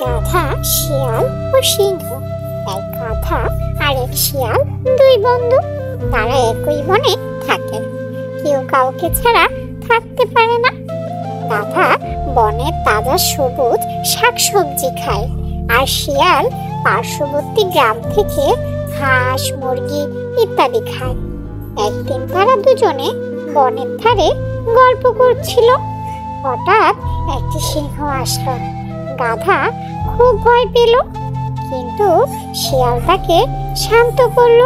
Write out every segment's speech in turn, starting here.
গাধা শিয়াল ও সিংহ। এক গাধা আর এক শিয়াল দুই বন্ধু, তারা একই বনে থাকে। কেউ কাউকে ছাড়া থাকতে পারে না। গাধা বনের তাজা সবুজ শাকসবজি খায় আর শিয়াল পার্শ্ববর্তী গ্রাম থেকে হাঁস মুরগি ইত্যাদি খায়। একদিন তারা দুজনে বনের ধারে গল্প করছিল। হঠাৎ একটি সিংহ আসলো। গাধা খুব ভয় পেল। কিন্তু শিয়াল তাকে শান্ত করল।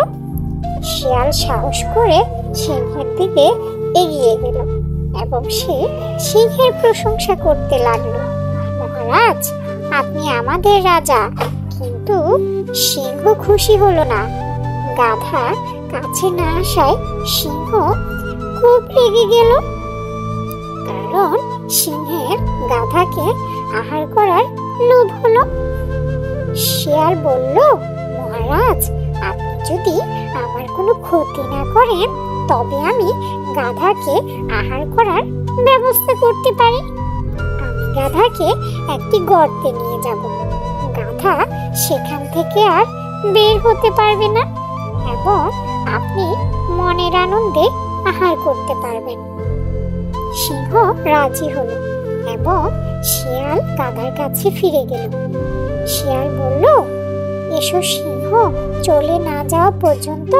শিয়াল সাহস করে সিংহের দিকে এগিয়ে গেল এবং সে সিংহের প্রশংসা করতে লাগল। মহারাজ, আপনি আমাদের রাজা, কিন্তু সিংহ খুশি হলো না। গাধা কাছে না আসায় সিংহ খুব রেগে গেল। কারণ সিংহের গাধাকে আহার করার লোভ হলো? শিয়াল বলল, মহারাজ, আপনি যদি আমার কোনো ক্ষতি না করেন, তবে আমি গাধাকে আহার করার ব্যবস্থা করতে পারি। আমি গাধাকে একটি গর্তে নিয়ে যাব। গাধা সেখান থেকে আর বের হতে পারবে না এবং আপনি মনের আনন্দে আহার করতে পারবেন। সিংহ রাজি হলো। এবং শিয়াল গাধার কাছে ফিরে গেল। শিয়াল বলল, এসো সিংহ, চলে না যাওয়া পর্যন্ত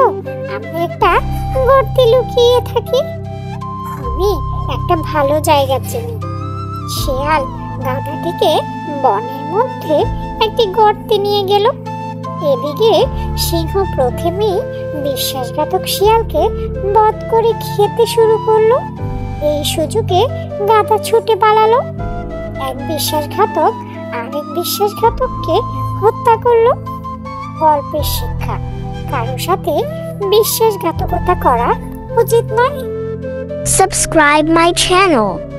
আমি একটা গর্তে লুকিয়ে থাকি। আমি একটা ভালো জায়গা চিনি। শিয়াল গাধাটিকে বনের মধ্যে একটি গর্তে নিয়ে গেল। এদিকে সিংহ প্রথমেই বিশ্বাসঘাতক শিয়ালকে বধ করে খেতে শুরু করল। এই সুযোগে গাধা ছুটে পালালো। এক বিশ্বাসঘাতক আরেক বিশ্বাসঘাতককে হত্যা করল। গল্পের শিক্ষা, কারোর সাথে বিশ্বাসঘাতকতা করা উচিত নয়। Subscribe my channel.